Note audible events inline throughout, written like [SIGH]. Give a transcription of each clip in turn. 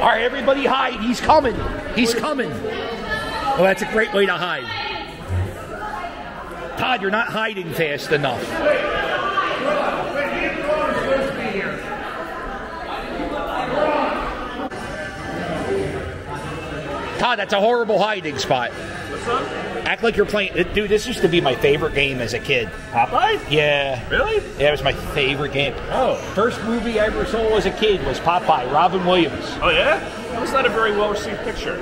All right, everybody hide. He's coming. He's coming. Well, that's a great way to hide. Todd, you're not hiding fast enough. Todd, that's a horrible hiding spot. What's up? Act like you're playing. Dude, this used to be my favorite game as a kid. Popeye? Yeah. Really? Yeah, it was my favorite game. Oh. First movie I ever saw as a kid was Popeye, Robin Williams. Oh yeah? That was not a very well received picture.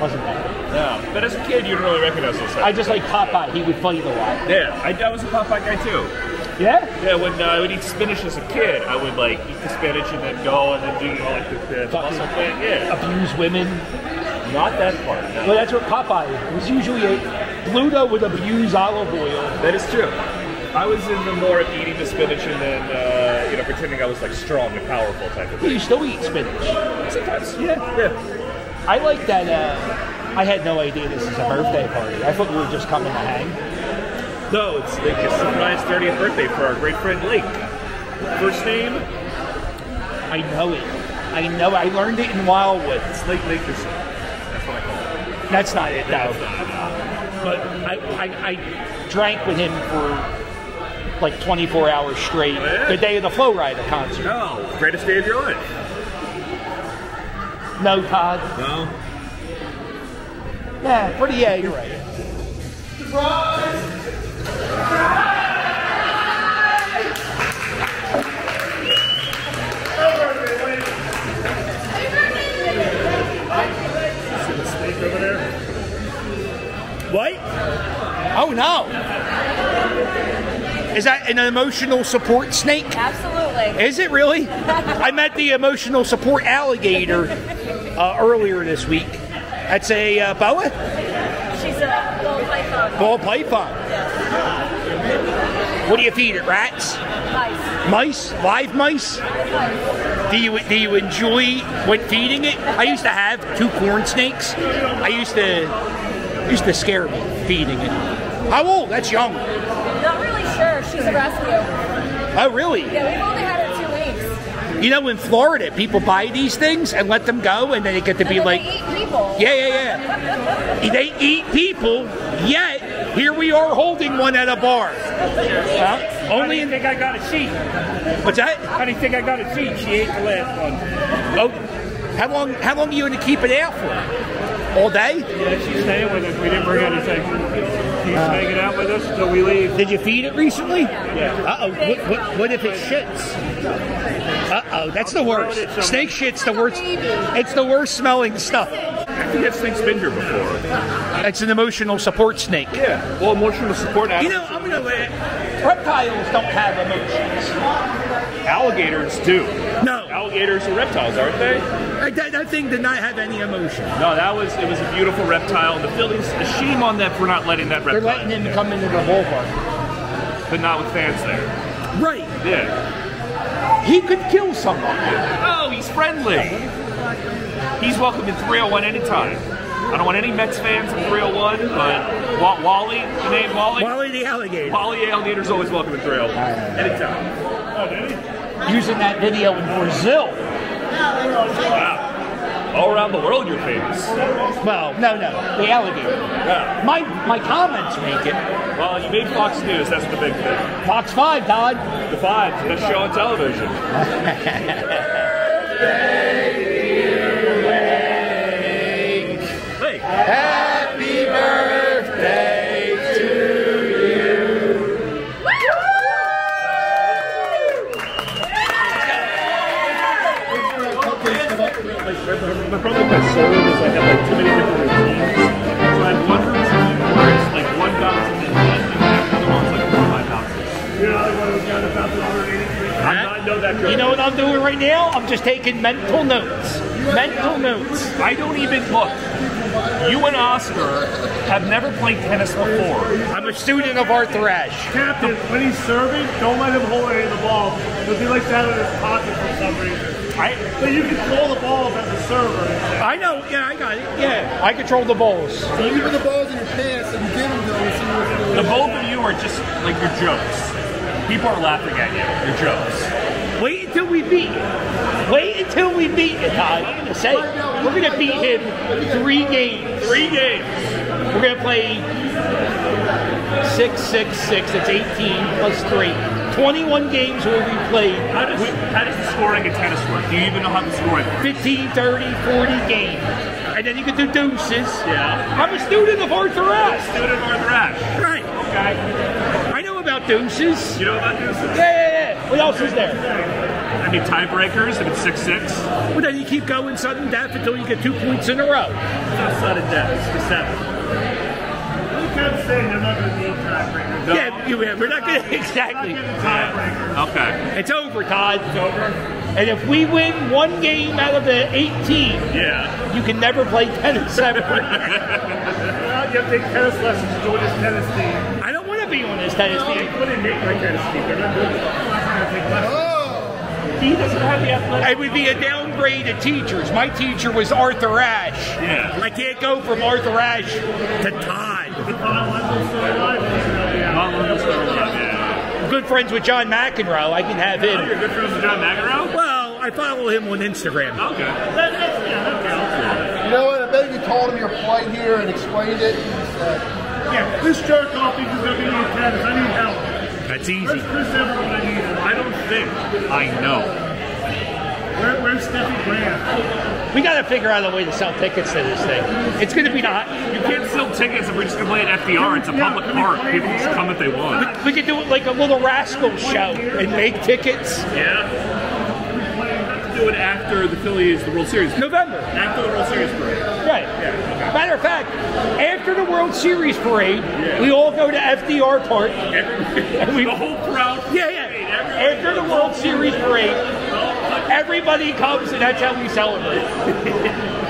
Wasn't bad. No. But as a kid, you didn't really recognize those. I just like Popeye. He would fight a lot. Yeah, I, I was a Popeye guy too. Yeah? Yeah, when uh, I would eat spinach as a kid, I would like eat the spinach and then go and then do know, like the, the muscle thing. Yeah. Abuse women. Not that part. Well, that's what Popeye was usually. A, Bluto would abuse Olive Oyl. That is true. I was in the more of eating the spinach and then uh, you know pretending I was like strong and powerful type of thing. You still eat spinach. Sometimes. Yeah. Yeah. I like that. Uh, I had no idea this is a birthday party. I thought we were just coming to hang. No, it's like a surprise 30th birthday for our great friend Lake. First name? I know it. I know. I learned it in Wildwood. It's Lake Lakerson. That's what I call it. That's not it, though. That's not. But I, I, I drank with him for like 24 hours straight. Oh, yeah? The day of the Flo Rida concert. No, greatest day of your life. No, Todd. No. Yeah, pretty. Yeah, you're right. See the snake over there? What? Oh no! Is that an emotional support snake? Absolutely. Is it really? [LAUGHS] I met the emotional support alligator uh, earlier this week. That's a uh, boa She's a ball python. ball python. What do you feed it? Rats? Nice. Mice? Live mice? Do you do you enjoy when feeding it? I used to have two corn snakes. I used to used to scare me feeding it. How old? That's young. Not really sure. She's a rescue. Oh, really? Yeah, we've only had her two weeks. You know, in Florida, people buy these things and let them go, and then they get to And be then like, they eat people. yeah, yeah, yeah. they eat people. Yet here we are holding one at a bar. Huh? Only in think I got a seat? what's that? How do you think I got a seat? She ate the last one. Oh, how long? How long are you going to keep it out for? All day? Yeah, she's staying with us. We didn't bring anything. She's hanging out with us until we leave. Did you feed it recently? Yeah. Uh oh. What, what, what if it shits? Uh oh. That's the worst. Snake shit's the worst. It's the worst smelling stuff. I think that snake's been here before. It's an emotional support snake. Yeah. Well, emotional support. You know, I'm gonna let reptiles don't have emotions. alligators do. No, Alligators are reptiles, aren't they? that, that, that thing did not have any emotion. No, that was it was a beautiful reptile. The Phillies, a shame on them for not letting that reptile. They're letting him come into the ballpark. but not with fans there. Right. Yeah. He could kill someone. Oh, he's friendly. He's welcome in 301 anytime. I don't want any Mets fans in 301, but Wa- Wally, the name Wally, Wally the alligator. Wally the Alligator's always welcome in 301 anytime. Using that video in Brazil. Wow. All around the world, you're famous. Well, no, no, the alligator. Yeah. My my comments make it. Well, you made Fox News. That's the big thing. Fox Five, Todd. The Five, best show on television. [LAUGHS] My problem with my serve is I have like too many different routines. So I have one routine where it's like one bounce and then one, and then another one's like four or five bounces. You're not one of those guys that found the 183. I'm not know that good. You know what I'm doing right now? I'm just taking mental notes. Mental notes. I don't even look. You and Oscar have never played tennis before. I'm a student of Arthur Ashe. Captain, when he's serving, don't let him hold any of the ball because he likes to have it in his pocket for some reason. I, So you can throw the ball up at the server. I know. Yeah, I got it. Yeah, I control the balls. So you put the balls in your pants and you give them to them and see what's the both of you are just like your jokes. People are laughing at you. Your jokes. Wait until we beat you. Wait until we beat him, Todd. I'm gonna say we're gonna beat him three games. Three games. We're gonna play six, six, six. That's 18 plus three. 21 games will be played. How does, how does the scoring in tennis work? Do you even know how the scoring works? 15, 30, 40 games. And then you can do deuces. Yeah. I'm a student of Arthur Ashe. Student of Arthur Ashe. Right. Okay. I know about deuces. You know about yeah, yeah. What else is there? I mean, tiebreakers, if it's 6 6, Well, then you keep going sudden death until you get two points in a row. it's not sudden death. It's the seven. You can't say they're not going to be a tiebreaker. No. Yeah, you, we're not going [LAUGHS] to exactly. getting. Okay. It's over, Todd. It's over. And if we win one game out of the 18, Yeah. you can never play tennis ever. [LAUGHS] Well, you have to take tennis lessons to join this tennis team. I don't want to be on this tennis They team. couldn't make my tennis team. They're not good. I'm not going to take lessons. He doesn't have the athletic. It would be a downgrade of teachers. My teacher was Arthur Ashe. Yeah. I can't go from Arthur Ashe to Todd. The final one will still alive. Yeah. Not long ago, yeah. I'm good friends with John McEnroe. I can have Oh, you're him. good friends with John McEnroe? Well, I follow him on Instagram. Okay. That, that's, yeah, that counts. You know what? I bet if you told him your plight here and explained it, he said, Yeah, this jerk off thinks he's going to be in tennis. I need help. That's Where's easy. Chris Evans when I need him? I don't think I know. Where, where's Steffi Graham? We got to figure out a way to sell tickets to this thing. It's going to be not. You can't sell tickets if we're just gonna play at FDR. It's a public park. People just come if they want. We could do it like a little rascal show and make tickets. Yeah. Do it after the Phillies, the World Series. November. After the World Series parade. Right. Matter of fact, after the World Series parade, we all go to FDR Park. [LAUGHS] Every, we- the whole crowd. Yeah, yeah. After the World Series parade, everybody comes and that's how we celebrate. [LAUGHS]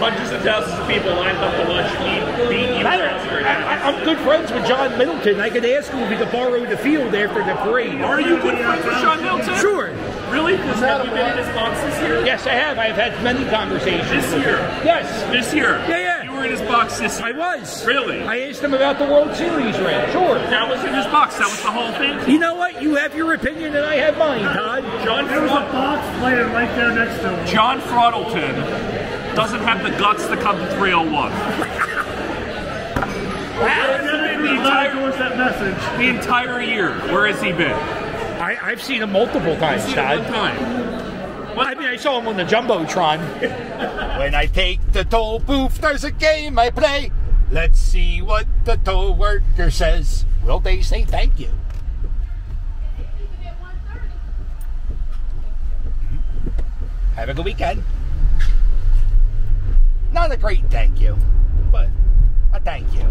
Hundreds of thousands of people lined up to watch me beat you. Matter, I, I'm good friends with John Middleton. I could ask him if he could borrow the field after the parade. Are you good friends with Sean Middleton? Sure. Really? Has have you been in his box this year? Yes, I have. I've had many conversations. This year. Yes, This year? Yeah, yeah. You were in his box this I was. Really? I asked him about the World Series ring. Sure. That was in his box. That was the whole thing. You know what? You have your opinion and I have mine, Todd. John There was a box playing right there next to him. John Froddleton doesn't have the guts to come to 301. The the entire, that message. the entire year, where has he been? I, have seen him multiple times, Todd. One time. One I mean, I saw him on the Jumbotron. [LAUGHS] when I take the toll booth, there's a game I play. Let's see what the toll worker says. Will they say thank you? Mm-hmm. Have a good weekend. Not a great thank you, but a thank you.